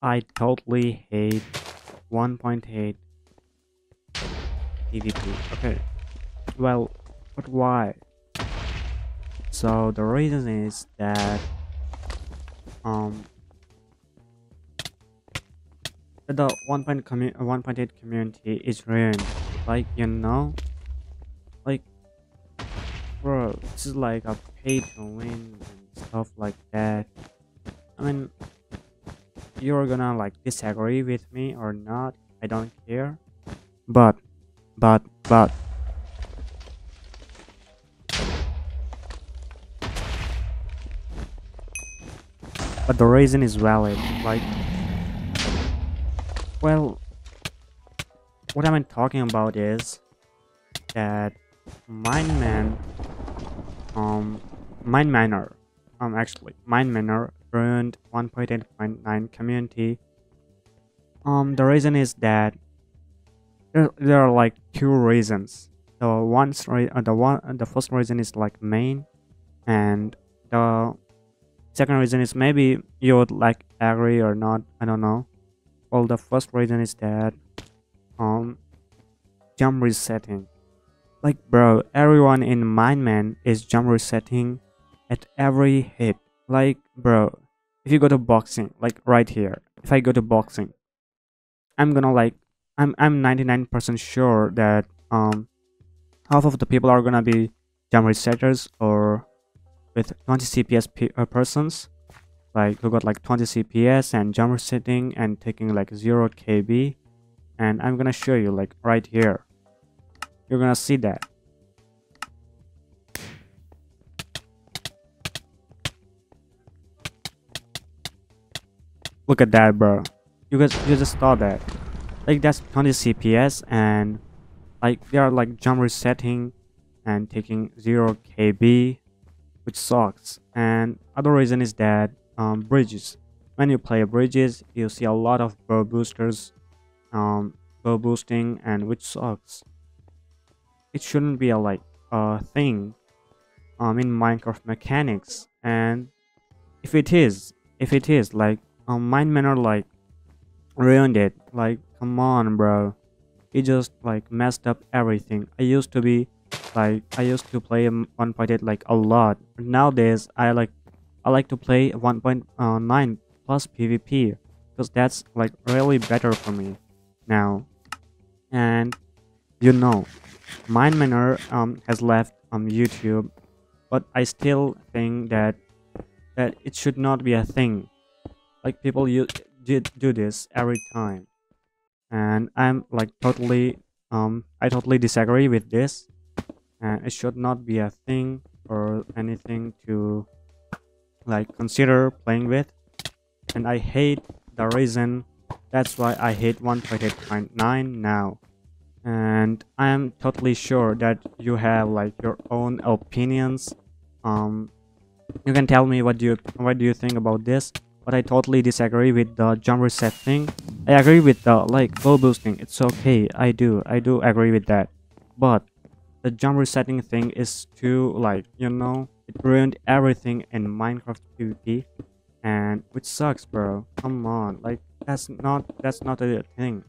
I totally hate 1.8 PvP. Okay, well, but why? So the reason is that um the 1.8 commu community is ruined. Like you know, like bro, this is like a pay to win and stuff like that. I mean, you're gonna like disagree with me or not, I don't care. But, but, but. But the reason is valid, like, well, what I'm talking about is that mine man um, Minemanner, um, actually, Minemanner ruined 1.8.9 community. Um, the reason is that there, there are like two reasons. The one, uh, the one, the first reason is like main, and the second reason is maybe you would like agree or not. I don't know. Well, the first reason is that um jump resetting. Like bro, everyone in Mineman is jump resetting at every hit. Like, bro, if you go to boxing, like right here, if I go to boxing, I'm gonna like, I'm I'm 99% sure that um half of the people are gonna be jump resetters or with 20 CPS uh, persons, like who got like 20 CPS and jump resetting and taking like 0 KB, and I'm gonna show you like right here. You're gonna see that. Look at that, bro. You guys, you just saw that. Like that's 20 CPS and like they are like jump resetting and taking 0 KB, which sucks. And other reason is that um, bridges. When you play bridges, you see a lot of bow boosters, um, bow boosting, and which sucks. It shouldn't be a like a thing um in Minecraft mechanics. And if it is, if it is like um, Minemanner like ruined it. Like, come on, bro. He just like messed up everything. I used to be like I used to play 1.8 like a lot. But nowadays, I like I like to play 1.9 uh, plus PvP because that's like really better for me now. And you know, Minemanner um has left um YouTube, but I still think that that it should not be a thing like people use did do this every time. And i'm like totally um i totally disagree with this. And it should not be a thing or anything to like consider playing with. And i hate the reason. That's why i hate 1.8.9 now. And i am totally sure that you have like your own opinions. Um you can tell me what do you what do you think about this but I totally disagree with the jump reset thing. I agree with the like bow boosting. It's okay. I do. I do agree with that. But the jump resetting thing is too like you know it ruined everything in Minecraft PvP, and which sucks, bro. Come on, like that's not that's not a thing.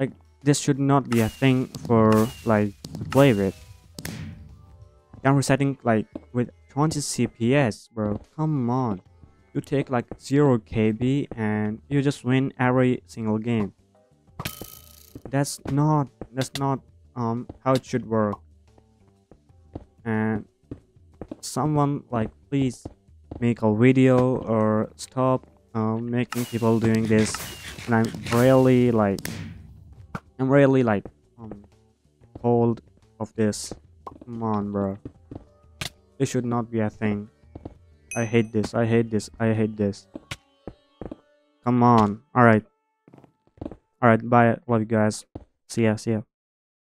Like this should not be a thing for like to play with. Jump resetting like with 20 CPS, bro. Come on you take like 0 KB and you just win every single game. That's not that's not um how it should work. And someone like please make a video or stop um, making people doing this and I'm really like I'm really like um cold of this. Come on bro. This should not be a thing. I hate this. I hate this. I hate this. Come on. Alright. Alright, bye. Love you guys. See ya. See ya.